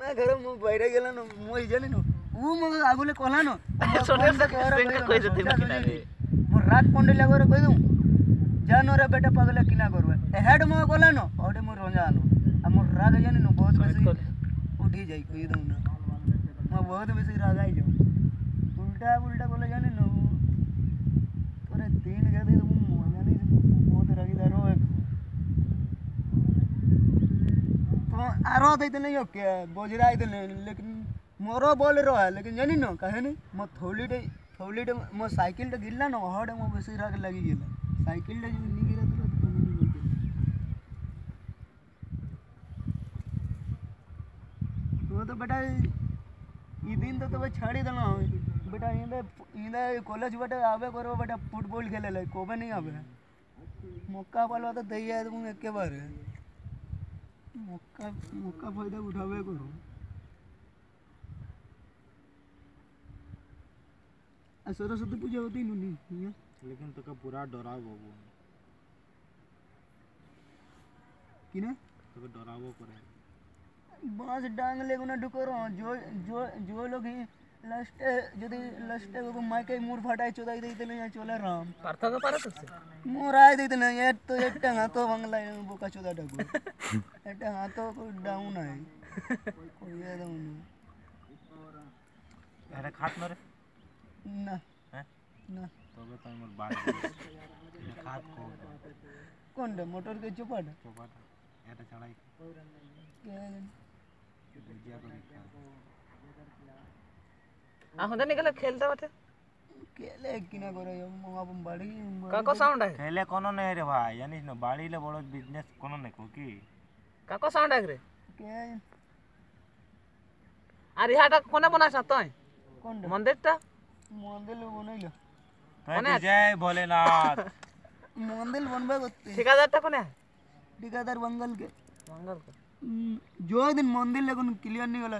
ना घर मु बैठे गेला न मु इजली न ऊ मग आगुले कहला न सोने से सेंका कहि देते ना किनारे मु रात पंडे लागोरे कहि दऊ जानो रे बेटा पगला किना करबे हेड मो कहला न ओडे मु रंजा आनो आ मु राग जानी न बहुत बेसी उठी जाई कहि दऊ ना मु बहुत बेसी राग आई जाऊ उल्टा उल्टा बोले जानी न तोरे तीन के दे मु जानी बहुत रागीदार हो तो आरो दैते नहीं ओके बोजरा आइते लेकिन मोरो बोल रहा है, लेकिन जानी न, कहे नहीं। मो थौलीटे थौलीटे मो साइकिल टे गिरला न हड मो बेसी राग लगी गेला साइकिल टे नहीं गिरा तो नहीं बोलते। तो तो बेटा ई दिन तो तबे छाड़ी देना बेटा इंदे इंदे कॉलेज बेटा आवे करो, बेटा फुटबॉल खेले ले कोबे नहीं आवे। मौका पालो तो दैया तुम एके बार मौका मौका फ़ायदा उठावे करो। सरस्वती पूजा होती नहीं लेकिन तो का पूरा डरावो वो किने? तो का डरावो करे बस डांग ले ना ढुको जो जो जो लोग ही লাস্টে যদি লাস্টে মাইকে মুর ফাটাই চোদাই দিতে না চলে রাম পার্থক্য পারে তো সে মোরাই দিতে না এর তো একটা হাতো বাংলায় বোকা চোদা ডাকু একটা হাতো ডাউন হয় কইয়া দাও আরে খাত নরে না হ্যাঁ না তবে তো আমার বাড়ি খাত কো কোনটা মোটর কে চোপাটা চোপাটা এটা ছাড়াই কে हाँ, आ होंदा निकल खेलता बाटे केले किना करे मगा बड़ी काको साउंड है? खेले कोनो नहीं रे भाई जानिस न बाड़ी ले बड़ो बिज़नेस कोनो नहीं को की? काको साउंड है रे। के अरे हाटा कोने बना सकता तो है। कौन मंदिरटा मंदिर ले बनाइला तो जय भोलेनाथ। मंदिर बनबे करते ठेकेदारटा कोने है? ठेकेदार बंगल के। बंगल के। जो दिन मंदिर लगन क्लियर नहीं होला।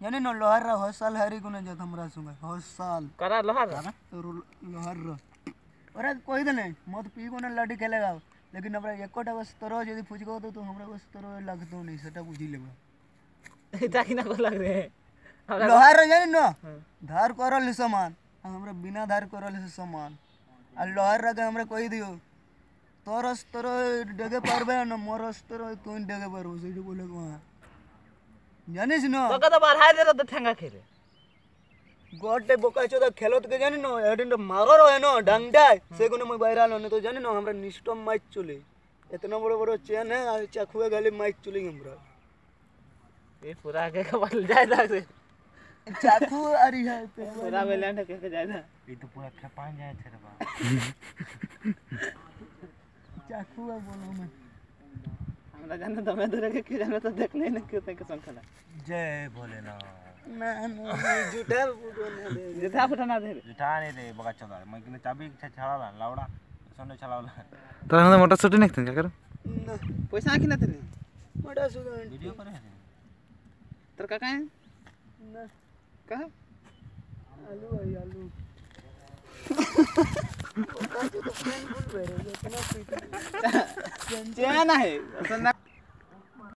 जाने न लोहार रह हर साल हरी को न जत हमरा सुंगे। हर साल। करा लोहार? तो रह लोहर लोहार रह। और आज कोई तो नहीं मौत पी को न लड़ी खेलेगा। लेकिन हमरा एकोटा बस तरो यदि फुजगो तो हमरा बस तरो लग दो नहीं सेटा बुझी लेबो। एटा की ना को लग रहे लोहार रह जाने न? हाँ। धार करो ले सामान। हमरा बिना धार करो ले सामान। आ लोहर रा के हमरा कोई दियो तोरस तरो डेगे परबे न मोरस तरो तू डेगे परबो सेटा बोले वहाँ জানিস না তোকে তো বার হাইদের তো ঠেঙ্গা খেলে। গডে বোকাই চোদা খেলত কে জানি না এডিন তো মারো রয় না ডাংডাই সেগুনে মই বাইরে আলো তো জানি না আমরা নিষ্টম মাইক চলে। এত না বড় বড় চেন হ্যাঁ আর চাকুয়ে গালি মাইক চলে আমরা। এ পুরা ये पूरा आगे का बदल जाएगा से चाकू आ रही है पूरा बेलैंड के जाएगा ये तो पूरा खेपान जाए छरबा चाकू আর বলো না। हमरा जाना दमे धरे के कीड़ा में तो देखने न क्यों तक संखला जय भोलेनाथ ना जुटा फुटो ना दे जुटा फुटो ना दे जुटा नहीं दे बगा चला मैं किने चाबी छड़ा ला लावड़ा सोने छड़ा ला तो हम मोटर सूट नहीं क्या करो ना पैसा आके ना तेरे मोटर सूट वीडियो पर है तेरा काका है ना कहा आलू भाई आलू चैन आहे